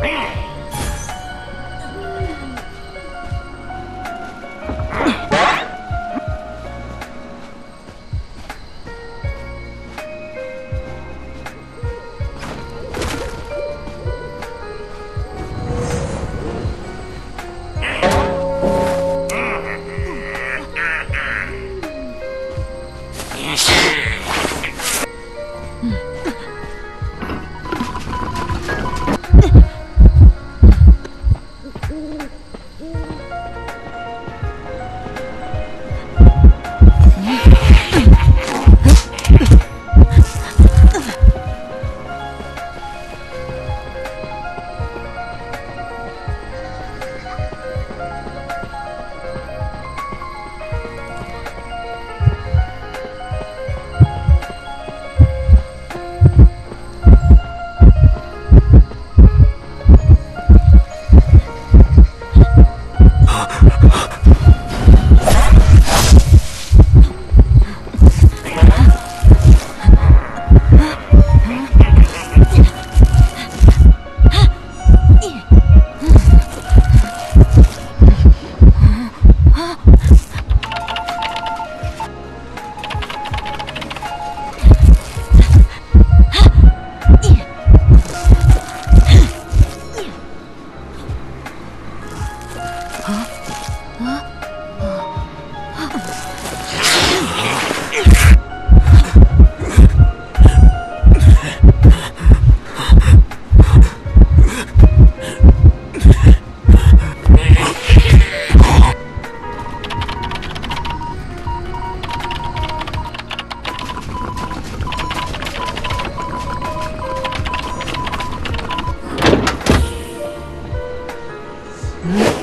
Bam! Hmm?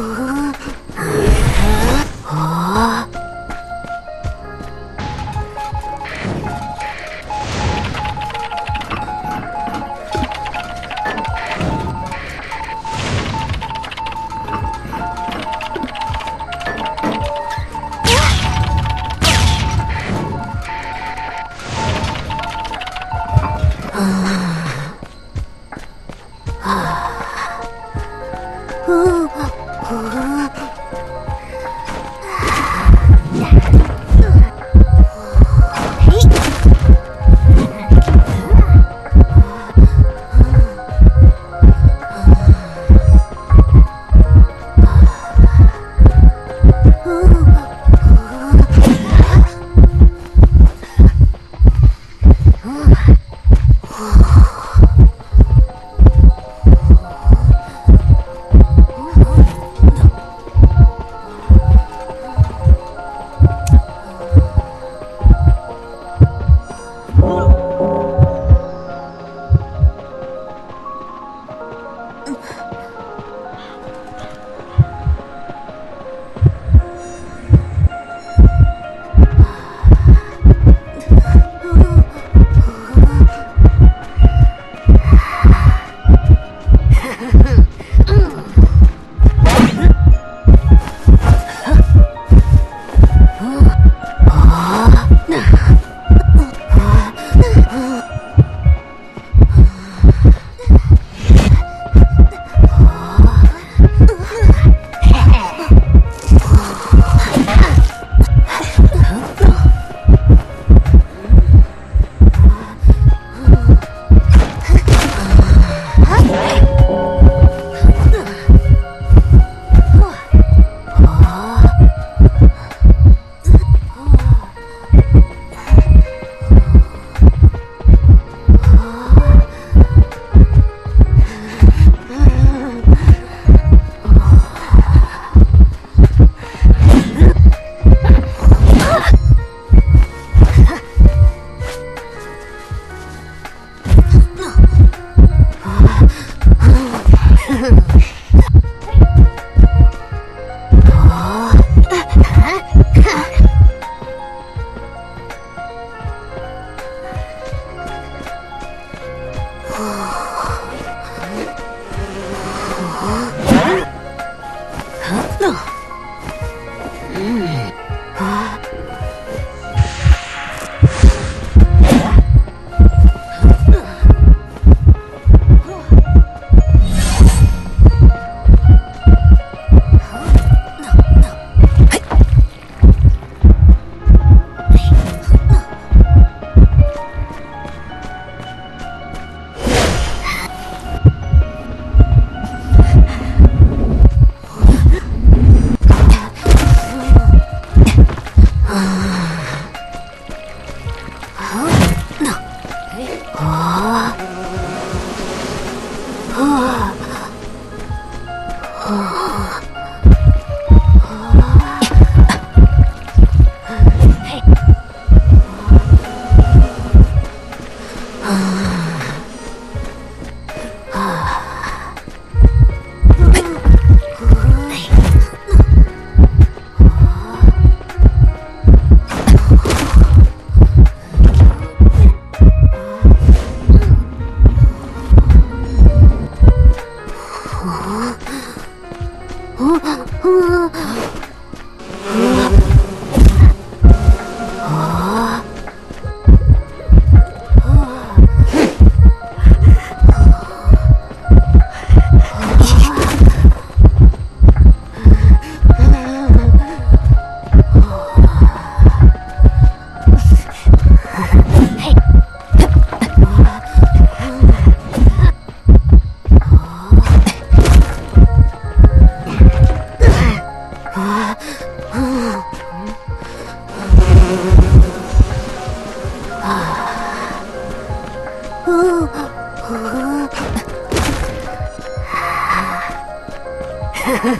Oh.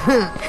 哼